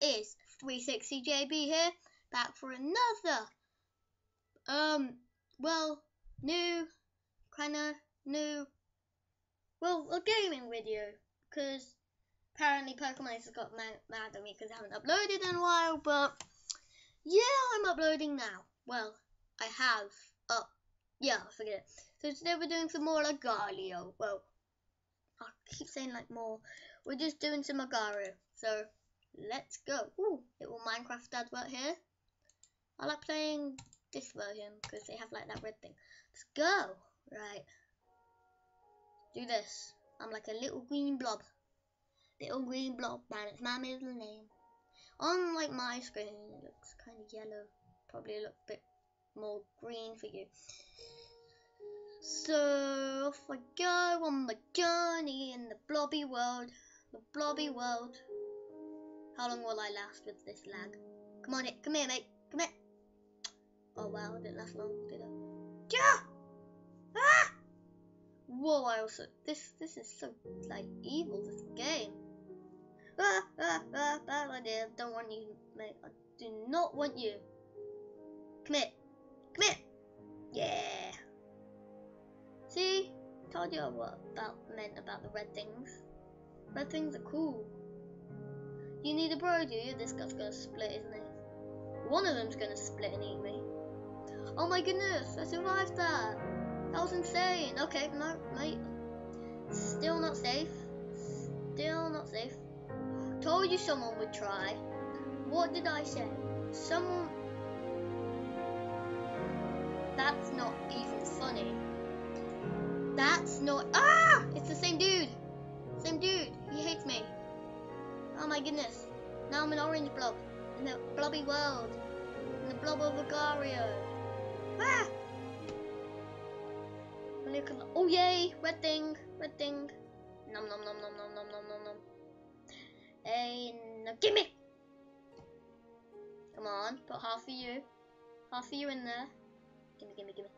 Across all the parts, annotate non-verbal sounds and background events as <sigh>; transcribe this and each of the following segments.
is 360JB here, back for another, um, well, new, kinda new, well, a gaming video, because apparently Pokemon has got mad, mad at me because I haven't uploaded in a while, but yeah, I'm uploading now. Well, I have up, yeah, forget it. So today we're doing some more Legalio. Well, I keep saying like more. We're just doing some Agario. So let's go. Ooh, little Minecraft advert here. I like playing this version because they have like that red thing. Let's go. Right. Do this. I'm like a little green blob. Little green blob, man. It's my middle name. On like my screen, it looks kind of yellow. Probably a bit more green for you. So off I go on my journey in the blobby world. The blobby world. How long will I last with this lag? Come on, it. Come here, mate. Come here. Oh wow, it didn't last long, did it? Yeah. Ah! Whoa! I also this this is so like evil. This game. Ah ah ah! Bad idea. Don't want you, mate. I do not want you. Come here. Come here. Yeah. See? Told you what about meant about the red things. Red things are cool. You need a bro, do you? This guy's gonna split, isn't he? One of them's gonna split and eat me. Oh my goodness, I survived that. That was insane. Okay, no, mate. Still not safe. Still not safe. Told you someone would try. What did I say? Someone... That's not even funny. That's not. Ah! It's the same dude. Same dude. He hates me. Oh my goodness. Now I'm an orange blob. In the blobby world. In the blob of Agario. Ah! Oh yay! Red thing. Red thing. Nom nom nom nom nom nom nom nom nom. Hey, no, gimme! Come on, put half of you. Half of you in there. Gimme, gimme, gimme.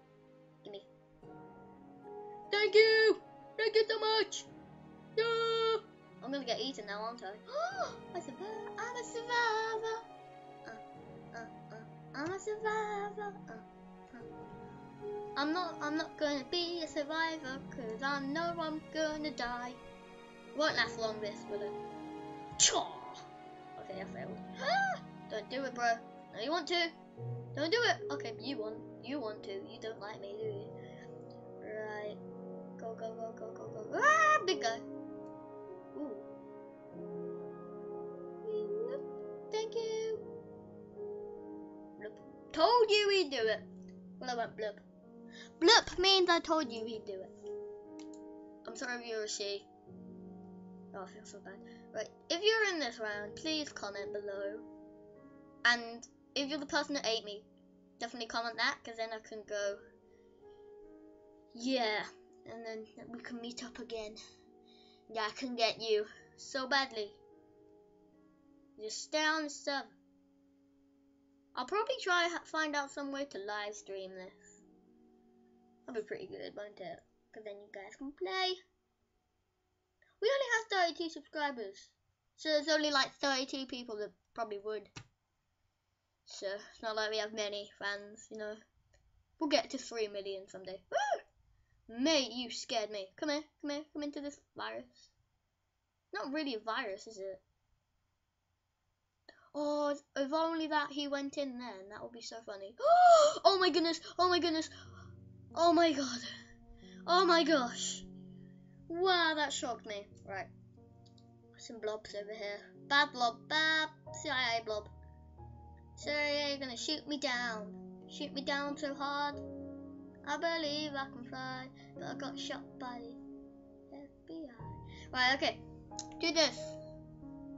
Gimme. Thank you! Thank you so much! Yeah! I'm gonna get eaten now, aren't I? <gasps> I survived! I'm a survivor! Uh, uh, uh, I'm a survivor! Uh, uh. I'm not, I'm not gonna be a survivor, cause I know I'm gonna die. Won't last long this, will it? Chaw! Okay, I failed. <gasps> don't do it, bro. No, you want to? Don't do it! Okay, you want, you want to. You don't like me, do you? Right. I told you he'd do it. Well, I went bloop. Bloop means I told you he'd do it. I'm sorry if you're a she. Oh, I feel so bad. Right, if you're in this round, please comment below. And if you're the person that ate me, definitely comment that, because then I can go, yeah and then we can meet up again. Yeah, I can get you so badly. Just stay on the server. I'll probably try find out some way to live stream this. That'll be pretty good, won't it? Because then you guys can play. We only have 32 subscribers. So there's only like 32 people that probably would. So it's not like we have many fans, you know. We'll get to 3 million someday. Woo! Mate, you scared me. Come here, come here, come into this virus. Not really a virus, is it? Oh, if only that he went in then, that would be so funny. <gasps> Oh my goodness, oh my goodness. Oh my god. Oh my gosh. Wow, that shocked me. Right. Some blobs over here. Bad blob, bad CIA blob. CIA, you're gonna shoot me down. Shoot me down so hard. I believe I can fly, but I got shot by the FBI. Right, okay. Do this.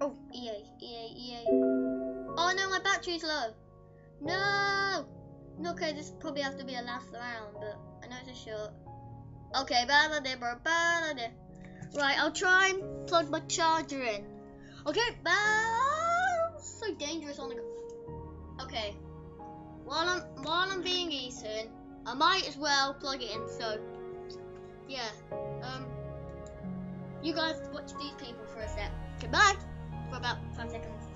Oh, EA, EA, EA. Oh no, my battery's low. No! Okay, this probably has to be a last round, but I know it's a short. Okay, bad idea, bro, bad idea. Right, I'll try and plug my charger in. Okay, bad. So dangerous on the. Okay. While I'm while I'm being eaten, I might as well plug it in, so yeah. Um you guys watch these people for a sec. Goodbye consecuencias.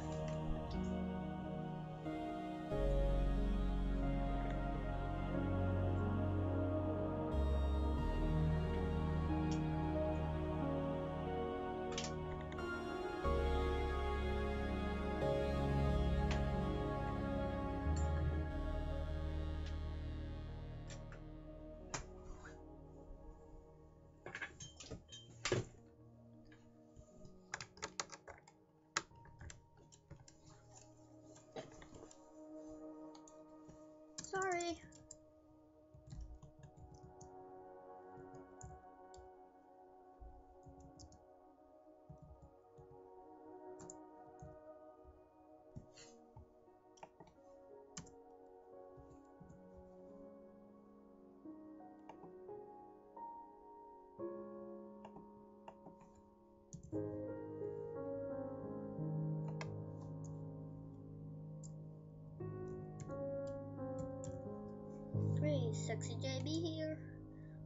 Sexy JB here.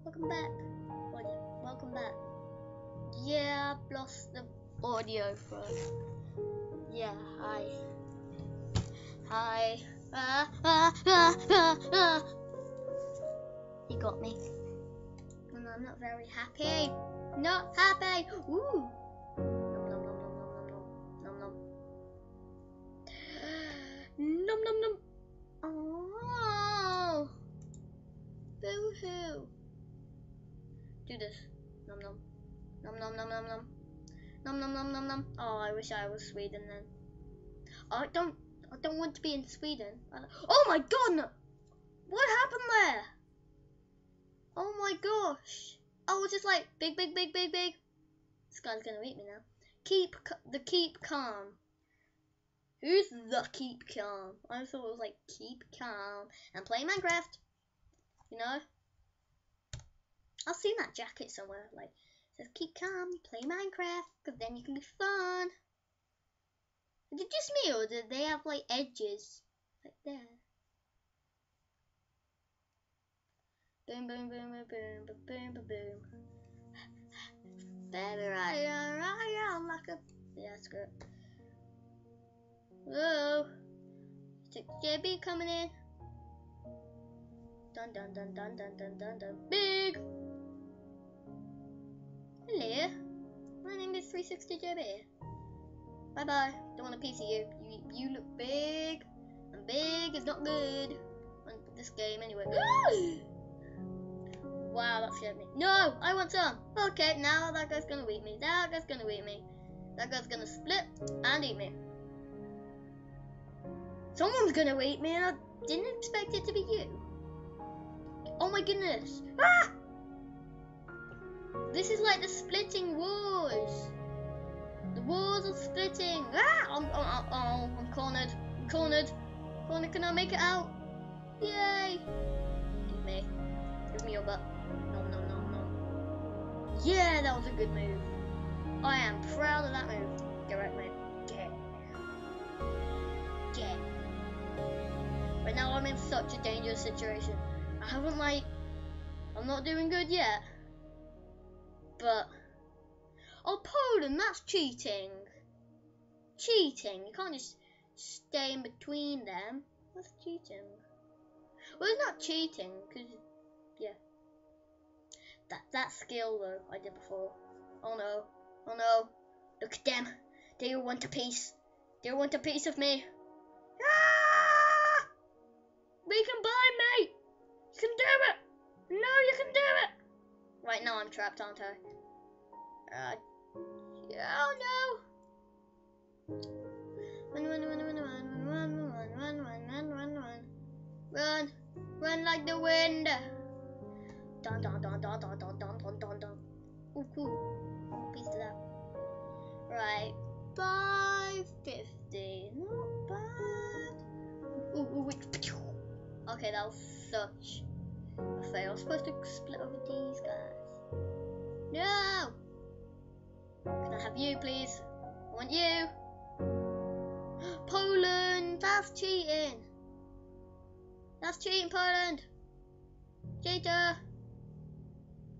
Welcome back. Audio. Welcome back. Yeah, I've lost the audio for. Yeah, hi. Hi. Ah, ah, ah, ah, ah. He got me. And I'm not very happy. Not happy. Ooh. Nom nom nom nom nom nom nom nom. Nom nom nom. Boo hoo. Do this. Nom nom. Nom nom nom nom nom. Nom nom nom nom nom. Oh, I wish I was Sweden then. I don't. I don't want to be in Sweden. Oh my god! no- What happened there? Oh my gosh! I was just like big, big, big, big, big. This guy's gonna eat me now. Keep the keep calm. Who's the keep calm? I thought it was like keep calm and play Minecraft. You know? I've seen that jacket somewhere. Like says keep calm, play Minecraft, because then you can be fun. Is it just me or do they have like edges? Like there. Boom boom boom boom boom boom boom boom boom. <laughs> Baby right on, right on like a Yeah, screw it. Whoa. JB coming in. Dun dun dun dun dun dun dun dun. Big. Hello. My name is 360JB. Bye bye. Don't want a piece of you. You you look big. And big is not good. On this game anyway. <gasps> wow, that scared me. No, I want some. Okay, now that guy's gonna eat me. That guy's gonna eat me. That guy's gonna split and eat me. Someone's gonna eat me and I didn't expect it to be you. Oh my goodness. Ah! This is like the splitting wars. The walls are splitting. Ah! I'm, I'm, I'm, I'm cornered. I'm cornered. Cornered. Can I make it out? Yay! Eat me. Give me your butt. No, no, no, no. Yeah, that was a good move. I am proud of that move. Get right, mate. Get. Get. Right now, I'm in such a dangerous situation. I haven't, like. I'm not doing good yet. But. Oh, Poland, that's cheating. Cheating. You can't just stay in between them. That's cheating. Well, it's not cheating, because, yeah. That, that skill, though, I did before. Oh no. Oh no. Look at them. They want a piece. They want a piece of me. Ah! We can buy me. I'm trapped, aren't I? Uh, oh no. Run, run, run, run, run, run, run, run, run, run, run, run. Run. Run like the wind. Dun dun dun dun dun dun dun dun dun dun. Ooh, cool. Of that. Right. 550. Not bad. Ooh, ooh. Okay, that was such a fail. I was supposed to split over these guys. No! Can I have you, please? I want you. <gasps> Poland! That's cheating! That's cheating, Poland! Cheater!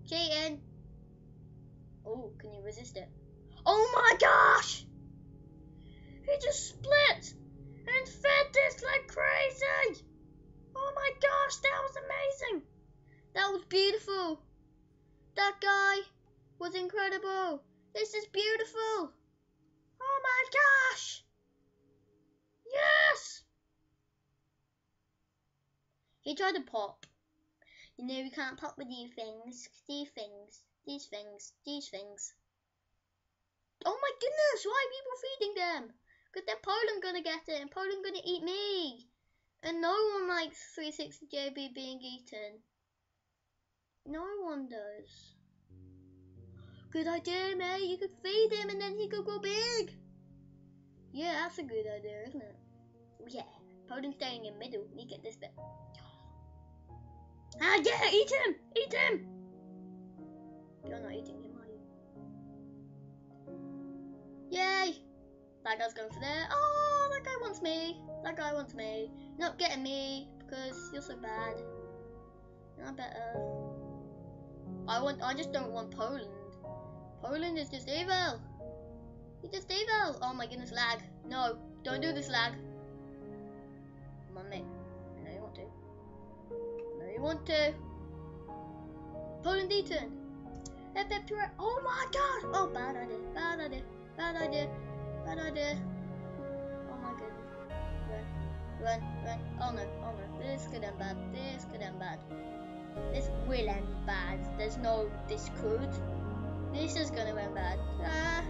Cheating! Oh, can you resist it? Oh my gosh! He just split and fed this like crazy! Oh my gosh, that was amazing! That was beautiful! That guy was incredible! This is beautiful! Oh my gosh! Yes! He tried to pop. You know you can't pop with these things, these things, these things, these things. Oh my goodness, why are people feeding them? Because then Poland gonna get it and Poland gonna eat me. And no one likes 360 JB being eaten. No one does. Good idea, mate. You could feed him and then he could grow big. Yeah, that's a good idea, isn't it? Yeah. Poland's staying in middle. You get this bit. Ah, yeah, eat him! Eat him! You're not eating him, are you? Yay! That guy's going for there. Oh, that guy wants me. That guy wants me. You're not getting me because you're so bad. You're better. I want. I just don't want Poland. Poland is just evil. He's just evil. Oh my goodness, lag. No, don't do this lag. Come on, mate. I know you want to. I know you want to. Poland eaten. FF2. Oh my god. Oh, bad idea. Bad idea. Bad idea. Bad idea. Oh my goodness. Run. Run. Run. Oh no. Oh no. This could end bad. This could end bad. This will end bad. There's no this could. This is gonna end bad. Ah.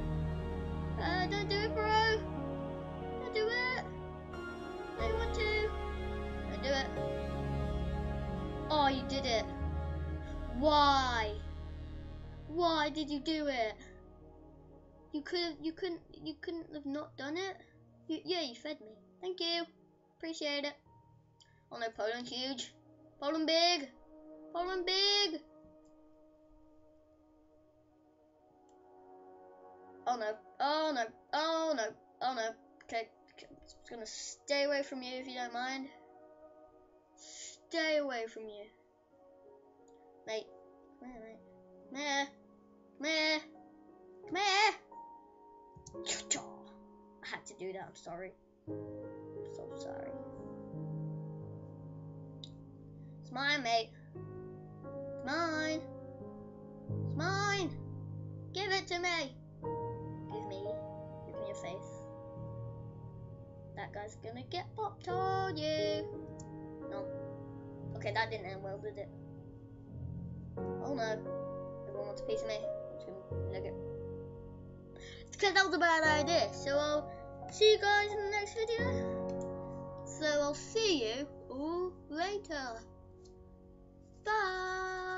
Uh, don't do it, bro. Don't do it. I don't want to. Don't do it. Oh, you did it. Why? Why did you do it? You could have. You couldn't. You couldn't have not done it. You, yeah, you fed me. Thank you. Appreciate it. Oh no, Poland's huge. Poland big. Poland big. Oh no. Oh no. Oh no. Oh no. Okay. Just gonna stay away from you if you don't mind. Stay away from you. Mate. Come here, mate. Come here. Come here. Come here. I had to do that. I'm sorry. I'm so sorry. It's mine, mate. That guy's gonna get popped on you. Oh. No. Okay, that didn't end well, did it? Oh no. Everyone wants a piece of me. I'm just gonna. It's because that was a bad idea. So I'll see you guys in the next video. So I'll see you all later. Bye.